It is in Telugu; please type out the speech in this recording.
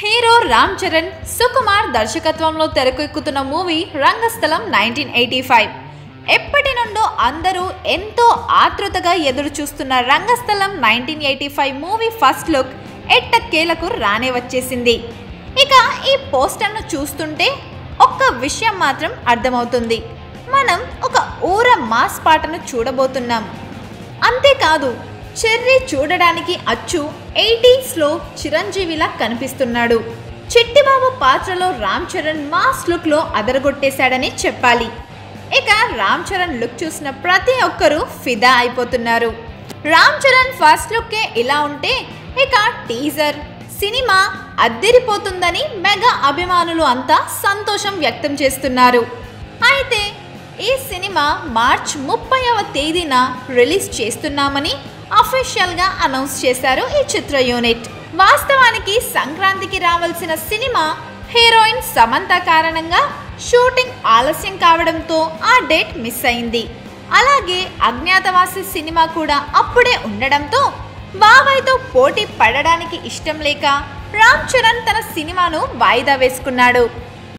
హీరో రామ్ చరణ్ సుకుమార్ దర్శకత్వంలో తెరకెక్కుతున్న movie Rangasthalam nineteen eighty five. ఎప్పటి నుండో అందరూ ఎంతో ఆతృతగా ఎదురు చూస్తున్న Rangasthalam nineteen eighty five movie first look ఎట్టకేలకు రానే వచ్చేసింది. ఇక ఈ పోస్టర్ను చూస్తుంటే ఒక్క విషయం మాత్రం అర్థమవుతుంది. మనం ఒక ఊర మాస్ పాటను చూడబోతున్నాం. అంతేకాదు చెర్రీ చూడడానికి అచ్చు ఎయిటీస్లో చిరంజీవిలా కనిపిస్తున్నాడు. చిట్టిబాబు పాత్రలో రామ్ చరణ్ మాస్ లుక్లో అదరగొట్టేశాడని చెప్పాలి. ఇక రామ్ చరణ్ లుక్ చూసిన ప్రతి ఒక్కరూ ఫిదా అయిపోతున్నారు. రామ్ చరణ్ ఫస్ట్ లుక్కే ఇలా ఉంటే ఇక టీజర్ సినిమా అద్దెరిపోతుందని మెగా అభిమానులు అంతా సంతోషం వ్యక్తం చేస్తున్నారు. అయితే ఈ సినిమా మార్చ్ ముప్పైవ తేదీన రిలీజ్ చేస్తున్నామని అఫీషియల్గా అనౌన్స్ చేశారు ఈ చిత్ర యూనిట్ వాస్తవానికి సంక్రాంతికి రావాల్సిన సినిమా హీరోయిన్ సమంత కారణంగా షూటింగ్ ఆలస్యం కావడంతో ఆ డేట్ మిస్ అయింది. అలాగే అజ్ఞాతవాసి సినిమా కూడా అప్పుడే ఉండడంతో బాబాయ్తో పోటీ పడడానికి ఇష్టం లేక రామ్ చరణ్ తన సినిమాను వాయిదా వేసుకున్నాడు.